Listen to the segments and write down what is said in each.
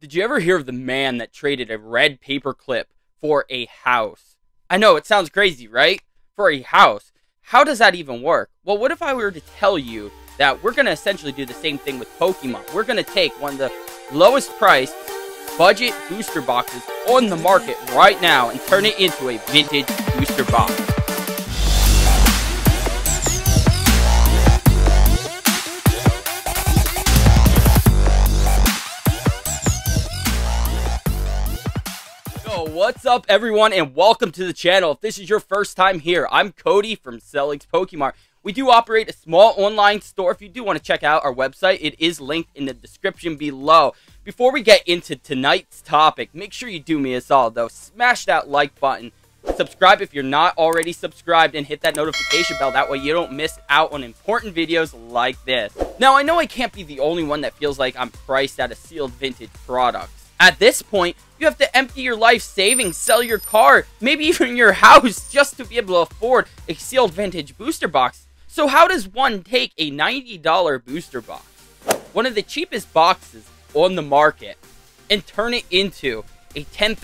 Did you ever hear of the man that traded a red paperclip for a house? I know it sounds crazy, right? For a house. How does that even work? Well, what if I were to tell you that we're going to essentially do the same thing with Pokemon? We're going to take one of the lowest priced budget booster boxes on the market right now and turn it into a vintage booster box. What's up everyone and welcome to the channel. If this is your first time here, I'm Cody from Selig's Pokemart. We do operate a small online store. If you do want to check out our website, it is linked in the description below. Before we get into tonight's topic, make sure you do me a solid though. Smash that like button. Subscribe if you're not already subscribed and hit that notification bell. That way you don't miss out on important videos like this. Now, I know I can't be the only one that feels like I'm priced at a sealed vintage product. At this point, you have to empty your life savings, sell your car, maybe even your house just to be able to afford a sealed vintage booster box. So how does one take a $90 booster box, one of the cheapest boxes on the market, and turn it into a $10,000,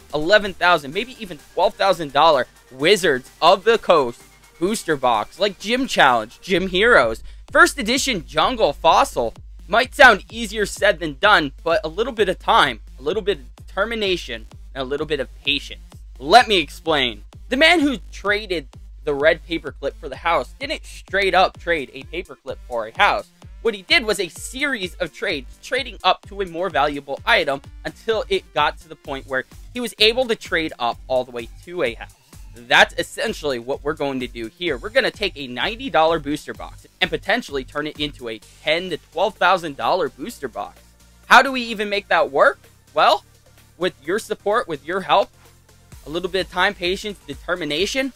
$11,000, maybe even $12,000 Wizards of the Coast booster box like Gym Challenge, Gym Heroes, First Edition Jungle Fossil. Might sound easier said than done, but a little bit of time little bit of determination, and a little bit of patience. Let me explain. The man who traded the red paperclip for the house didn't straight up trade a paperclip for a house. What he did was a series of trades, trading up to a more valuable item until it got to the point where he was able to trade up all the way to a house. That's essentially what we're going to do here. We're going to take a $90 booster box and potentially turn it into a $10 to $12,000 booster box. How do we even make that work? Well, with your support, with your help, a little bit of time, patience, determination,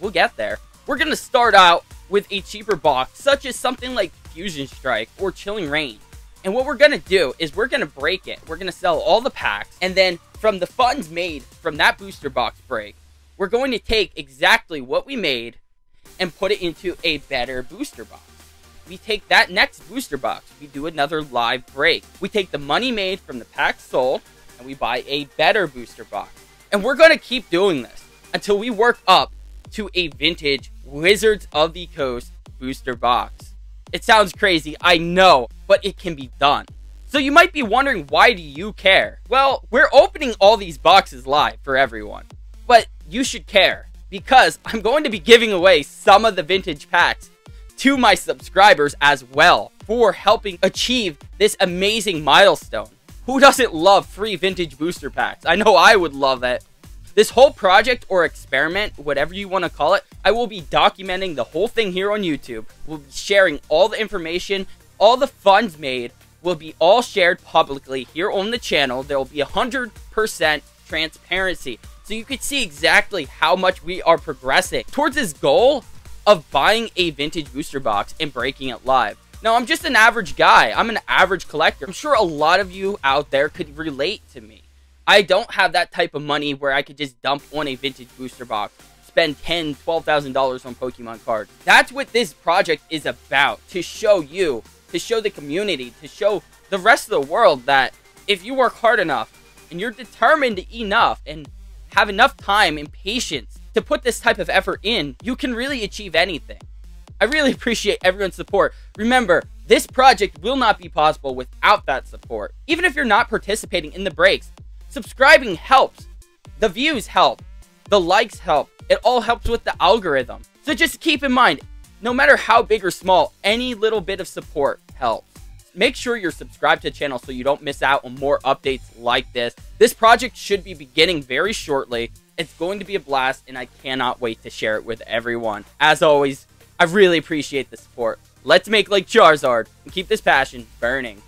we'll get there. We're going to start out with a cheaper box, such as something like Fusion Strike or Chilling Reign. And what we're going to do is we're going to break it. We're going to sell all the packs. And then from the funds made from that booster box break, we're going to take exactly what we made and put it into a better booster box we take that next booster box, we do another live break. We take the money made from the pack sold, and we buy a better booster box. And we're going to keep doing this until we work up to a vintage Wizards of the Coast booster box. It sounds crazy, I know, but it can be done. So you might be wondering, why do you care? Well, we're opening all these boxes live for everyone. But you should care, because I'm going to be giving away some of the vintage packs to my subscribers as well for helping achieve this amazing milestone. Who doesn't love free vintage booster packs? I know I would love it. This whole project or experiment, whatever you want to call it, I will be documenting the whole thing here on YouTube. We'll be sharing all the information, all the funds made will be all shared publicly here on the channel. There will be 100% transparency. So you can see exactly how much we are progressing towards this goal of buying a vintage booster box and breaking it live. Now, I'm just an average guy. I'm an average collector. I'm sure a lot of you out there could relate to me. I don't have that type of money where I could just dump on a vintage booster box, spend $10,000, $12,000 on Pokemon cards. That's what this project is about, to show you, to show the community, to show the rest of the world that if you work hard enough and you're determined enough and have enough time and patience to put this type of effort in, you can really achieve anything. I really appreciate everyone's support. Remember, this project will not be possible without that support. Even if you're not participating in the breaks, subscribing helps. The views help. The likes help. It all helps with the algorithm. So just keep in mind, no matter how big or small, any little bit of support helps. Make sure you're subscribed to the channel so you don't miss out on more updates like this. This project should be beginning very shortly. It's going to be a blast, and I cannot wait to share it with everyone. As always, I really appreciate the support. Let's make like Charizard and keep this passion burning.